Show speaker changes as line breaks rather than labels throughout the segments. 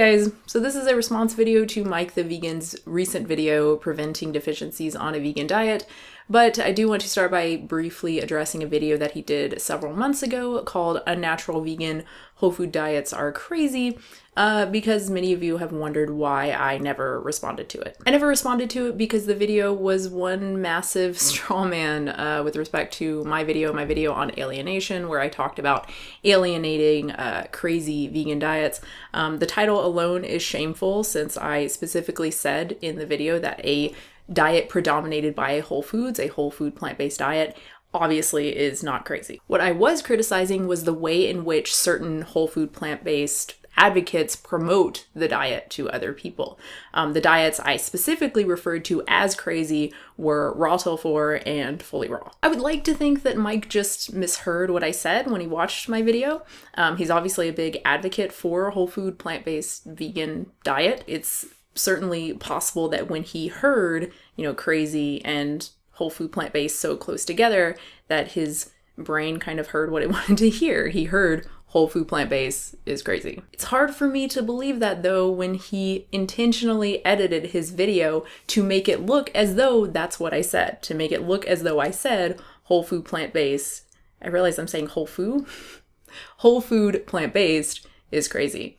guys, so this is a response video to Mic the Vegan's recent video preventing deficiencies on a vegan diet, but I do want to start by briefly addressing a video that he did several months ago called Unnatural Vegan Whole Food Diets Are Crazy, uh, because many of you have wondered why I never responded to it. I never responded to it because the video was one massive straw man uh, with respect to my video, my video on alienation, where I talked about alienating uh, crazy vegan diets. Um, the title alone is shameful since I specifically said in the video that a diet predominated by whole foods, a whole food plant based diet, obviously is not crazy. What I was criticizing was the way in which certain whole food plant based advocates promote the diet to other people. Um, the diets I specifically referred to as crazy were raw till 4 and fully raw. I would like to think that Mike just misheard what I said when he watched my video. Um, he's obviously a big advocate for a whole food plant based vegan diet. It's certainly possible that when he heard, you know, crazy and whole food plant based so close together, that his brain kind of heard what it wanted to hear. He heard whole food plant based is crazy. It's hard for me to believe that though when he intentionally edited his video to make it look as though that's what I said, to make it look as though I said whole food plant based. I realize I'm saying whole food. whole food plant based is crazy.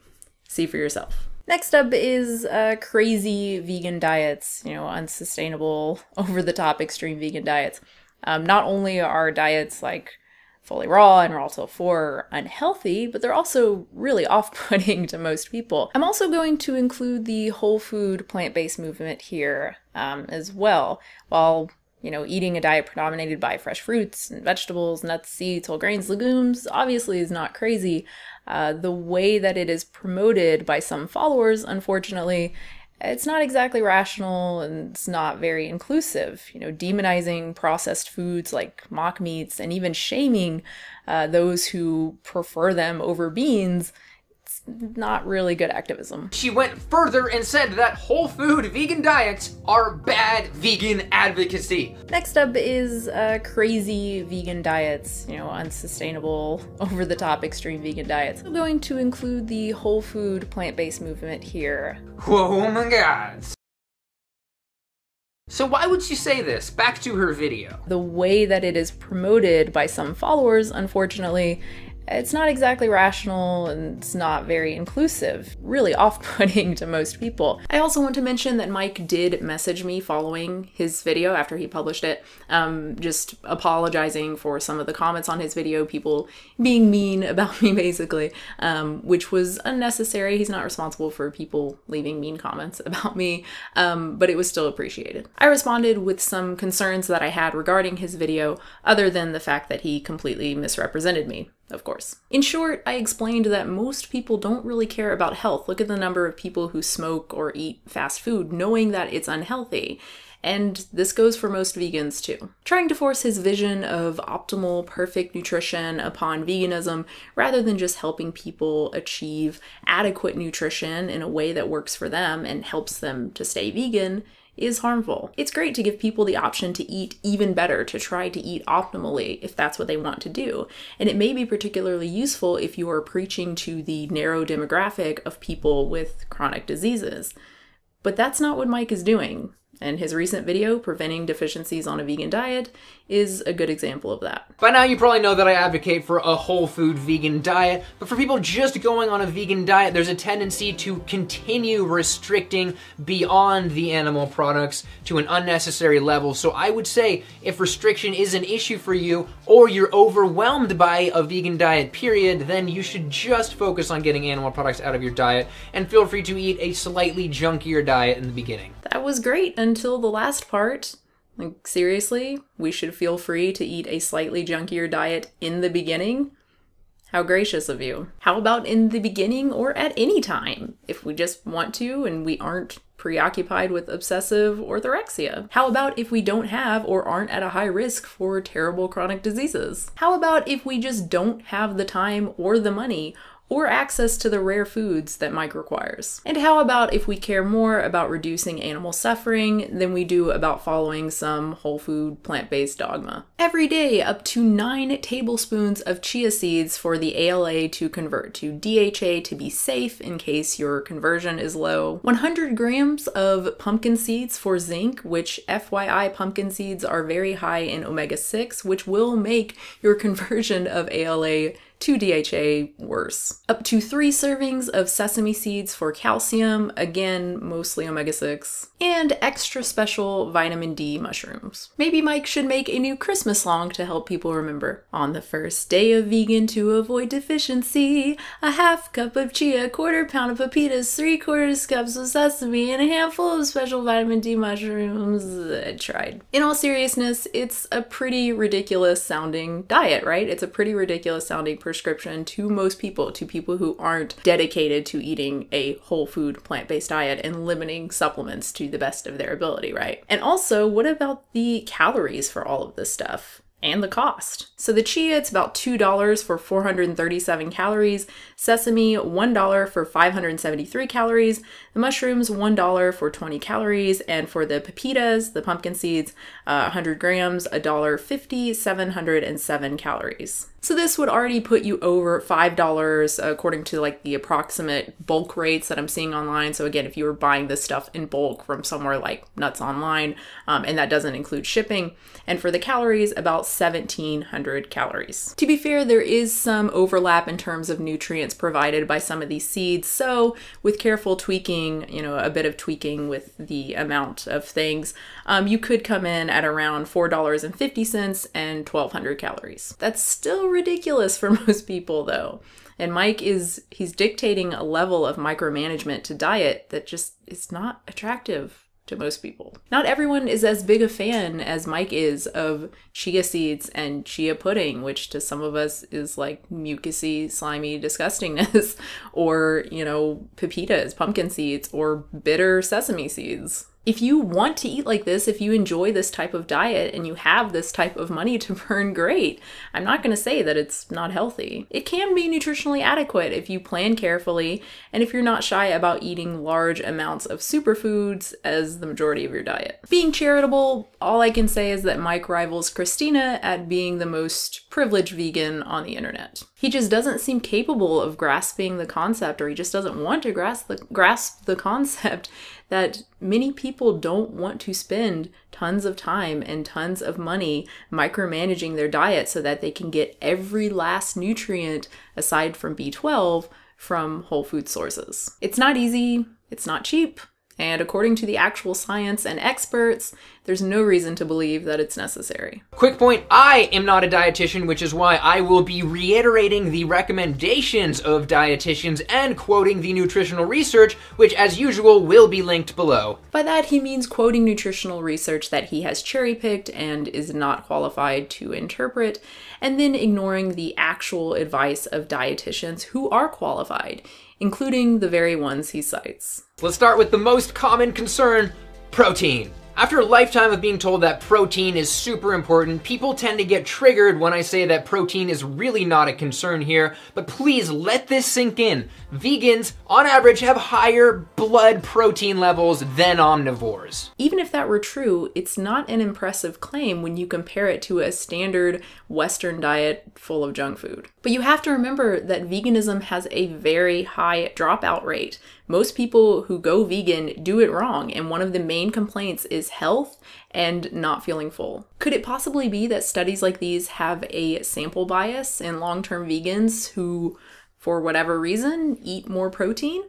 See for yourself. Next up is uh, crazy vegan diets, you know, unsustainable, over the top, extreme vegan diets. Um, not only are diets like fully raw and raw till 4 unhealthy, but they're also really off putting to most people. I'm also going to include the whole food plant based movement here um, as well. While you know, eating a diet predominated by fresh fruits and vegetables, nuts, seeds, whole grains, legumes obviously is not crazy. Uh, the way that it is promoted by some followers, unfortunately, it's not exactly rational and it's not very inclusive. You know, demonizing processed foods like mock meats and even shaming uh, those who prefer them over beans not really good activism.
She went further and said that whole food vegan diets are bad vegan advocacy.
Next up is uh, crazy vegan diets, you know, unsustainable, over the top extreme vegan diets. I'm going to include the whole food plant based movement here.
Oh my god. So why would she say this? Back to her video.
The way that it is promoted by some followers, unfortunately, it's not exactly rational and it's not very inclusive, really off putting to most people. I also want to mention that Mike did message me following his video after he published it, um, just apologizing for some of the comments on his video, people being mean about me basically, um, which was unnecessary. He's not responsible for people leaving mean comments about me, um, but it was still appreciated. I responded with some concerns that I had regarding his video, other than the fact that he completely misrepresented me of course. In short, I explained that most people don't really care about health. Look at the number of people who smoke or eat fast food knowing that it's unhealthy. And this goes for most vegans too. Trying to force his vision of optimal, perfect nutrition upon veganism rather than just helping people achieve adequate nutrition in a way that works for them and helps them to stay vegan is harmful. It's great to give people the option to eat even better, to try to eat optimally if that's what they want to do. And it may be particularly useful if you are preaching to the narrow demographic of people with chronic diseases. But that's not what Mike is doing and his recent video, Preventing Deficiencies on a Vegan Diet, is a good example of that.
By now you probably know that I advocate for a whole food vegan diet, but for people just going on a vegan diet, there's a tendency to continue restricting beyond the animal products to an unnecessary level. So I would say if restriction is an issue for you, or you're overwhelmed by a vegan diet period, then you should just focus on getting animal products out of your diet, and feel free to eat a slightly junkier diet in the beginning.
That was great until the last part. Like, seriously? We should feel free to eat a slightly junkier diet in the beginning? How gracious of you. How about in the beginning or at any time, if we just want to and we aren't preoccupied with obsessive orthorexia? How about if we don't have or aren't at a high risk for terrible chronic diseases? How about if we just don't have the time or the money or access to the rare foods that Mike requires? And how about if we care more about reducing animal suffering than we do about following some whole food plant based dogma? Every day, up to nine tablespoons of chia seeds for the ALA to convert to DHA to be safe in case your conversion is low, 100 grams of pumpkin seeds for zinc, which FYI, pumpkin seeds are very high in omega 6, which will make your conversion of ALA to DHA worse. Up to three servings of sesame seeds for calcium, again, mostly omega 6, and extra special vitamin D mushrooms. Maybe Mike should make a new Christmas song to help people remember. On the first day of vegan to avoid deficiency, a half cup of chia, a quarter pound of pepitas, three quarters cups of sesame, and a handful of special vitamin D mushrooms. I tried. In all seriousness, it's a pretty ridiculous sounding diet, right? It's a pretty ridiculous sounding prescription to most people, to people who aren't dedicated to eating a whole food plant based diet and limiting supplements to the best of their ability, right? And also, what about the calories for all of this stuff? And the cost. So the chia, it's about $2 for 437 calories, sesame, $1 for 573 calories, the mushrooms, $1 for 20 calories, and for the pepitas, the pumpkin seeds, uh, 100 grams, $1.50, 707 calories. So this would already put you over $5 according to like the approximate bulk rates that I'm seeing online. So again, if you were buying this stuff in bulk from somewhere like Nuts Online, um, and that doesn't include shipping. And for the calories, about 1700 calories. To be fair, there is some overlap in terms of nutrients provided by some of these seeds. So with careful tweaking, you know, a bit of tweaking with the amount of things, um, you could come in at around $4.50 and 1200 calories. That's still ridiculous for most people though. And Mike is he's dictating a level of micromanagement to diet that just is not attractive to most people. Not everyone is as big a fan as Mike is of chia seeds and chia pudding, which to some of us is like mucusy, slimy disgustingness, or, you know, pepitas, pumpkin seeds, or bitter sesame seeds if you want to eat like this, if you enjoy this type of diet and you have this type of money to burn, great. I'm not going to say that it's not healthy. It can be nutritionally adequate if you plan carefully and if you're not shy about eating large amounts of superfoods as the majority of your diet. Being charitable, all I can say is that Mike rivals Christina at being the most privileged vegan on the internet. He just doesn't seem capable of grasping the concept or he just doesn't want to grasp the grasp the concept that many people don't want to spend tons of time and tons of money micromanaging their diet so that they can get every last nutrient aside from B12 from whole food sources. It's not easy, it's not cheap, and according to the actual science and experts, there's no reason to believe that it's necessary.
Quick point I am not a dietitian, which is why I will be reiterating the recommendations of dietitians and quoting the nutritional research, which, as usual, will be linked below.
By that, he means quoting nutritional research that he has cherry picked and is not qualified to interpret, and then ignoring the actual advice of dietitians who are qualified including the very ones he cites.
Let's start with the most common concern protein. After a lifetime of being told that protein is super important, people tend to get triggered when I say that protein is really not a concern here, but please let this sink in. Vegans, on average, have higher blood protein levels than omnivores.
Even if that were true, it's not an impressive claim when you compare it to a standard Western diet full of junk food. But you have to remember that veganism has a very high dropout rate. Most people who go vegan do it wrong, and one of the main complaints is health and not feeling full. Could it possibly be that studies like these have a sample bias in long term vegans who, for whatever reason, eat more protein?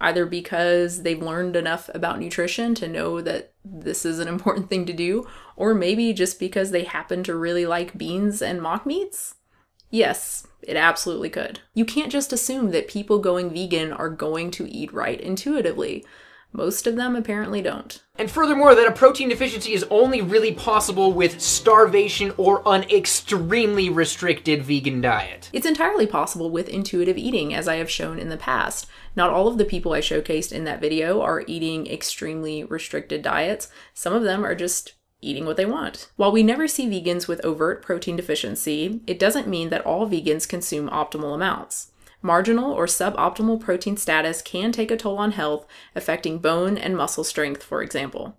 Either because they've learned enough about nutrition to know that this is an important thing to do, or maybe just because they happen to really like beans and mock meats? Yes, it absolutely could. You can't just assume that people going vegan are going to eat right intuitively. Most of them apparently don't.
And furthermore, that a protein deficiency is only really possible with starvation or an extremely restricted vegan diet.
It's entirely possible with intuitive eating, as I have shown in the past. Not all of the people I showcased in that video are eating extremely restricted diets. Some of them are just eating what they want. While we never see vegans with overt protein deficiency, it doesn't mean that all vegans consume optimal amounts. Marginal or suboptimal protein status can take a toll on health, affecting bone and muscle strength, for example.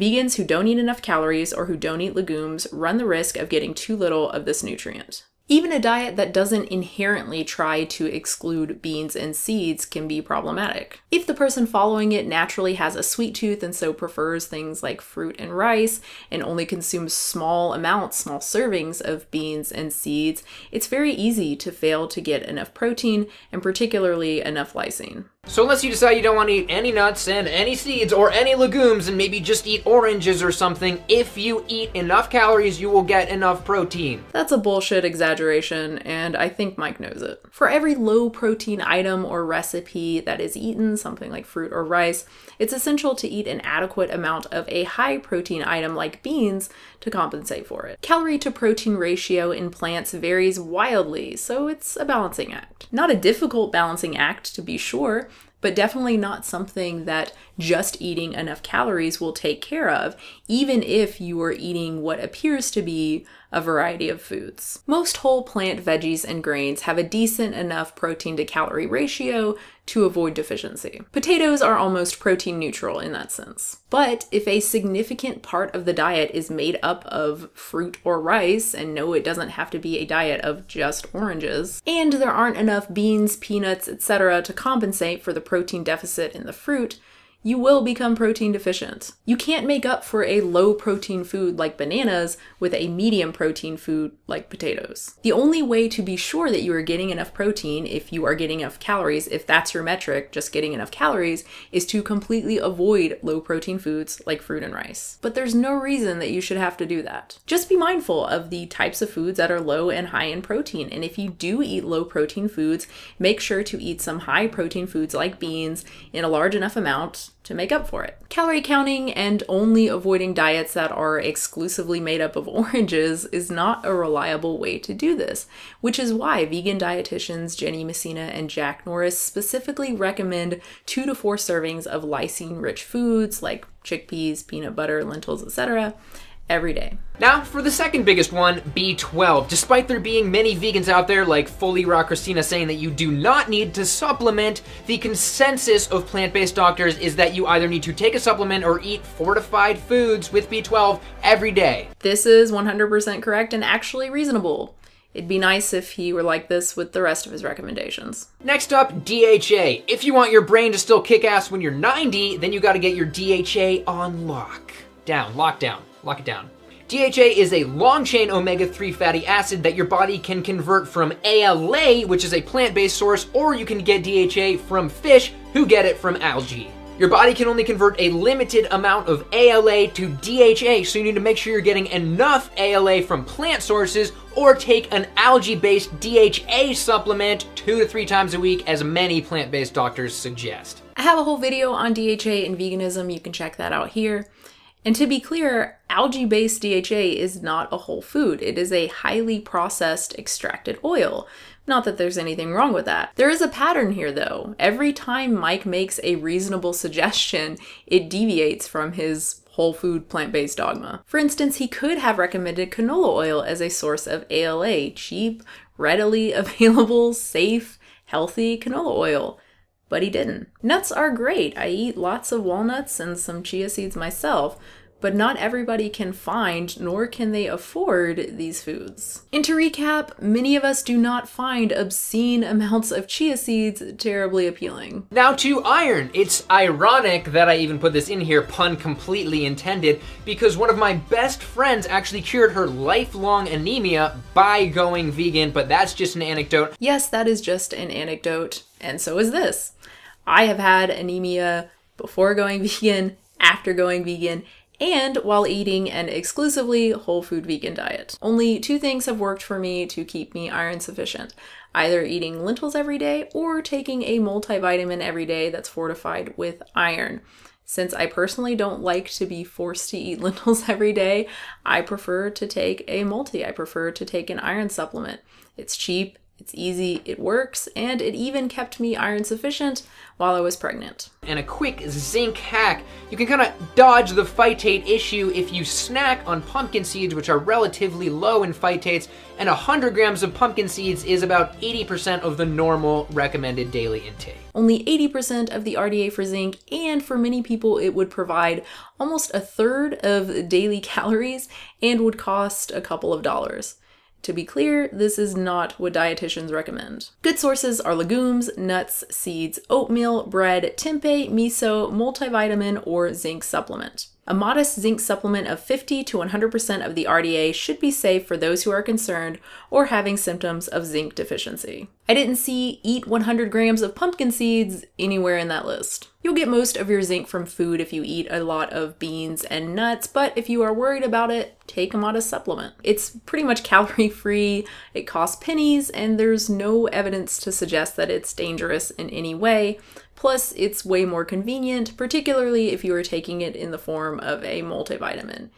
Vegans who don't eat enough calories or who don't eat legumes run the risk of getting too little of this nutrient. Even a diet that doesn't inherently try to exclude beans and seeds can be problematic. If the person following it naturally has a sweet tooth and so prefers things like fruit and rice and only consumes small amounts, small servings of beans and seeds, it's very easy to fail to get enough protein and particularly enough lysine.
So unless you decide you don't want to eat any nuts and any seeds or any legumes and maybe just eat oranges or something, if you eat enough calories, you will get enough protein.
That's a bullshit exaggeration, and I think Mike knows it. For every low protein item or recipe that is eaten, something like fruit or rice, it's essential to eat an adequate amount of a high protein item like beans to compensate for it. Calorie to protein ratio in plants varies wildly, so it's a balancing act. Not a difficult balancing act, to be sure, but definitely not something that just eating enough calories will take care of, even if you are eating what appears to be a variety of foods. Most whole plant veggies and grains have a decent enough protein to calorie ratio to avoid deficiency. Potatoes are almost protein neutral in that sense. But if a significant part of the diet is made up of fruit or rice, and no, it doesn't have to be a diet of just oranges, and there aren't enough beans, peanuts, etc. to compensate for the protein deficit in the fruit, you will become protein deficient. You can't make up for a low protein food like bananas with a medium protein food like potatoes. The only way to be sure that you are getting enough protein, if you are getting enough calories, if that's your metric, just getting enough calories, is to completely avoid low protein foods like fruit and rice. But there's no reason that you should have to do that. Just be mindful of the types of foods that are low and high in protein. And if you do eat low protein foods, make sure to eat some high protein foods like beans in a large enough amount to make up for it. Calorie counting and only avoiding diets that are exclusively made up of oranges is not a reliable way to do this, which is why vegan dietitians Ginny Messina and Jack Norris specifically recommend two to four servings of lysine rich foods like chickpeas, peanut butter, lentils, etc every day.
Now, for the second biggest one, B12. Despite there being many vegans out there, like Fully Raw Christina saying that you do not need to supplement, the consensus of plant-based doctors is that you either need to take a supplement or eat fortified foods with B12 every day.
This is 100% correct and actually reasonable. It'd be nice if he were like this with the rest of his recommendations.
Next up, DHA. If you want your brain to still kick ass when you're 90, then you gotta get your DHA on lock. Down, lockdown. Lock it down. DHA is a long-chain omega-3 fatty acid that your body can convert from ALA, which is a plant-based source, or you can get DHA from fish who get it from algae. Your body can only convert a limited amount of ALA to DHA, so you need to make sure you're getting enough ALA from plant sources or take an algae-based DHA supplement two to three times a week, as many plant-based doctors suggest.
I have a whole video on DHA and veganism, you can check that out here. And to be clear, algae based DHA is not a whole food. It is a highly processed extracted oil. Not that there's anything wrong with that. There is a pattern here though. Every time Mike makes a reasonable suggestion, it deviates from his whole food plant based dogma. For instance, he could have recommended canola oil as a source of ALA, cheap, readily available, safe, healthy canola oil but he didn't. Nuts are great. I eat lots of walnuts and some chia seeds myself, but not everybody can find nor can they afford these foods. And to recap, many of us do not find obscene amounts of chia seeds terribly appealing.
Now to iron. It's ironic that I even put this in here, pun completely intended, because one of my best friends actually cured her lifelong anemia by going vegan, but that's just an anecdote.
Yes, that is just an anecdote, and so is this. I have had anemia before going vegan, after going vegan, and while eating an exclusively whole food vegan diet. Only two things have worked for me to keep me iron sufficient either eating lentils every day or taking a multivitamin every day that's fortified with iron. Since I personally don't like to be forced to eat lentils every day, I prefer to take a multi. I prefer to take an iron supplement. It's cheap, It's easy, it works, and it even kept me iron sufficient while I was pregnant.
And a quick zinc hack you can kind of dodge the phytate issue if you snack on pumpkin seeds, which are relatively low in phytates, and 100 grams of pumpkin seeds is about 80% of the normal recommended daily intake.
Only 80% of the RDA for zinc, and for many people, it would provide almost a third of daily calories and would cost a couple of dollars. To be clear, this is not what dietitians recommend. Good sources are legumes, nuts, seeds, oatmeal, bread, tempeh, miso, multivitamin, or zinc supplement. A modest zinc supplement of 50 to 100% of the RDA should be safe for those who are concerned or having symptoms of zinc deficiency. I didn't see eat 100 grams of pumpkin seeds anywhere in that list. You'll get most of your zinc from food if you eat a lot of beans and nuts, but if you are worried about it, take a modest supplement. It's pretty much calorie free, it costs pennies, and there's no evidence to suggest that it's dangerous in any way. Plus, it's way more convenient, particularly if you are taking it in the form of a multivitamin.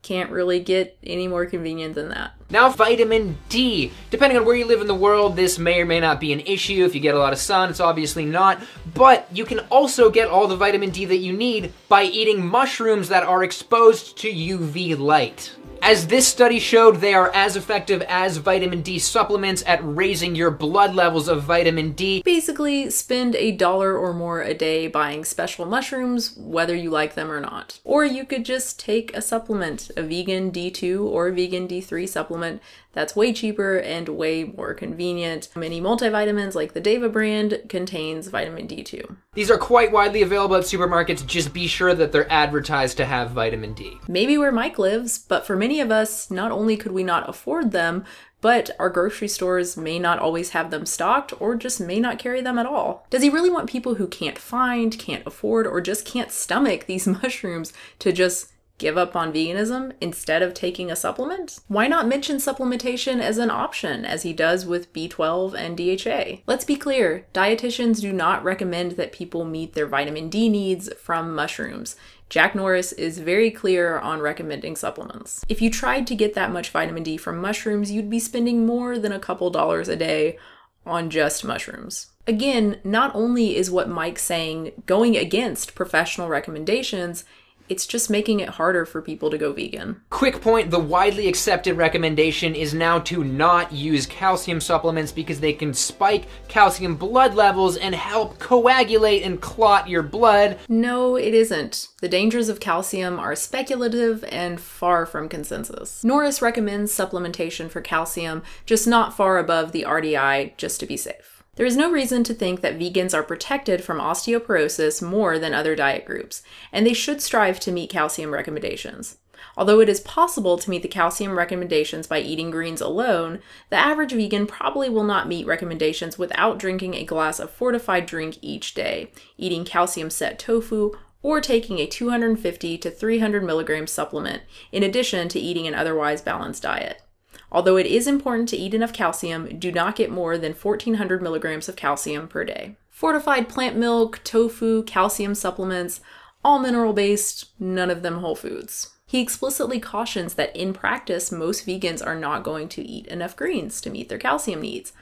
Can't really get any more convenient than that.
Now, vitamin D. Depending on where you live in the world, this may or may not be an issue. If you get a lot of sun, it's obviously not. But you can also get all the vitamin D that you need by eating mushrooms that are exposed to UV light. As this study showed, they are as effective as vitamin D supplements at raising your blood levels of vitamin D.
Basically, spend a dollar or more a day buying special mushrooms, whether you like them or not. Or you could just take a supplement, a vegan D2 or vegan D3 supplement that's way cheaper and way more convenient. Many multivitamins like the Deva brand contains vitamin D2.
These are quite widely available at supermarkets, just be sure that they're advertised to have vitamin D.
Maybe where Mike lives, but for many of us, not only could we not afford them, but our grocery stores may not always have them stocked or just may not carry them at all. Does he really want people who can't find, can't afford, or just can't stomach these mushrooms to just give up on veganism instead of taking a supplement? Why not mention supplementation as an option, as he does with B12 and DHA? Let's be clear dietitians do not recommend that people meet their vitamin D needs from mushrooms. Jack Norris is very clear on recommending supplements. If you tried to get that much vitamin D from mushrooms, you'd be spending more than a couple dollars a day on just mushrooms. Again, not only is what Mike's saying going against professional recommendations, it's just making it harder for people to go vegan.
Quick point the widely accepted recommendation is now to not use calcium supplements because they can spike calcium blood levels and help coagulate and clot your blood.
No, it isn't. The dangers of calcium are speculative and far from consensus. Norris recommends supplementation for calcium, just not far above the RDI, just to be safe. There is no reason to think that vegans are protected from osteoporosis more than other diet groups, and they should strive to meet calcium recommendations. Although it is possible to meet the calcium recommendations by eating greens alone, the average vegan probably will not meet recommendations without drinking a glass of fortified drink each day, eating calcium set tofu, or taking a 250 to 300 milligram supplement, in addition to eating an otherwise balanced diet. Although it is important to eat enough calcium, do not get more than 1400 milligrams of calcium per day. Fortified plant milk, tofu, calcium supplements, all mineral based, none of them whole foods. He explicitly cautions that in practice, most vegans are not going to eat enough greens to meet their calcium needs.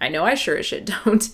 I know I sure as shit don't.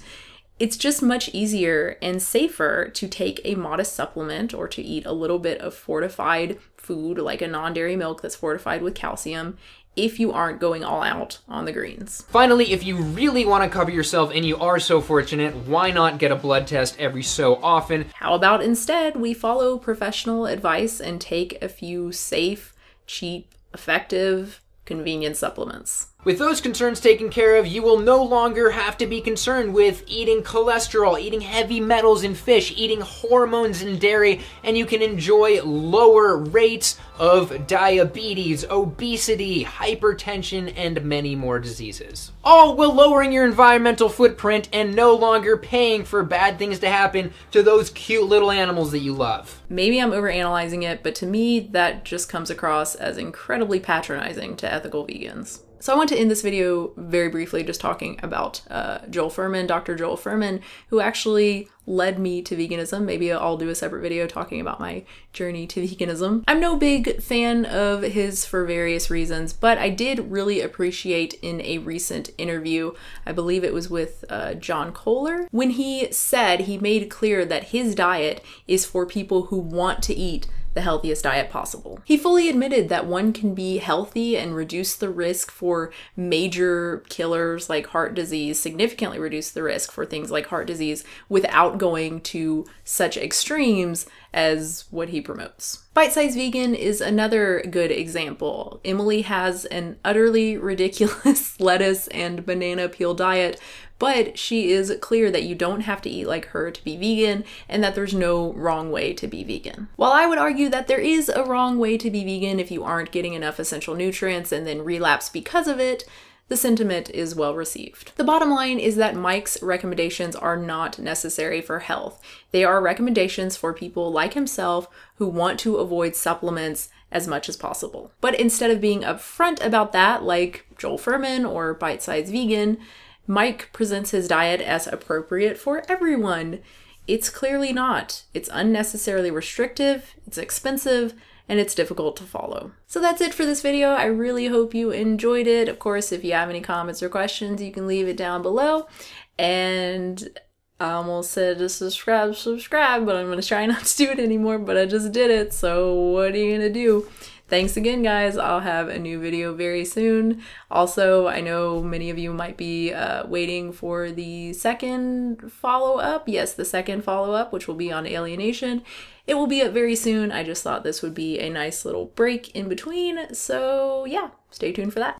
It's just much easier and safer to take a modest supplement or to eat a little bit of fortified food like a non dairy milk that's fortified with calcium if you aren't going all out on the greens.
Finally, if you really want to cover yourself and you are so fortunate, why not get a blood test every so often?
How about instead we follow professional advice and take a few safe, cheap, effective, convenient supplements?
With those concerns taken care of, you will no longer have to be concerned with eating cholesterol, eating heavy metals in fish, eating hormones in dairy, and you can enjoy lower rates of diabetes, obesity, hypertension, and many more diseases. All while lowering your environmental footprint and no longer paying for bad things to happen to those cute little animals that you love.
Maybe I'm overanalyzing it, but to me, that just comes across as incredibly patronizing to ethical vegans. So I want to end this video very briefly just talking about uh, Joel Fuhrman, Dr. Joel Fuhrman, who actually led me to veganism. Maybe I'll do a separate video talking about my journey to veganism. I'm no big fan of his for various reasons, but I did really appreciate in a recent interview, I believe it was with uh, John Kohler, when he said he made clear that his diet is for people who want to eat the healthiest diet possible. He fully admitted that one can be healthy and reduce the risk for major killers like heart disease, significantly reduce the risk for things like heart disease without going to such extremes as what he promotes. Bite Size Vegan is another good example. Emily has an utterly ridiculous lettuce and banana peel diet, but she is clear that you don't have to eat like her to be vegan and that there's no wrong way to be vegan. While I would argue that there is a wrong way to be vegan if you aren't getting enough essential nutrients and then relapse because of it, the sentiment is well received. The bottom line is that Mike's recommendations are not necessary for health. They are recommendations for people like himself who want to avoid supplements as much as possible. But instead of being upfront about that, like Joel Fuhrman or Bite Size Vegan, Mike presents his diet as appropriate for everyone. It's clearly not. It's unnecessarily restrictive, it's expensive, and it's difficult to follow. So that's it for this video. I really hope you enjoyed it. Of course, if you have any comments or questions, you can leave it down below. And I almost said to subscribe, subscribe, but I'm going to try not to do it anymore, but I just did it. So what are you going to do? Thanks again, guys. I'll have a new video very soon. Also, I know many of you might be uh, waiting for the second follow up. Yes, the second follow up, which will be on alienation. It will be up very soon. I just thought this would be a nice little break in between. So, yeah, stay tuned for that.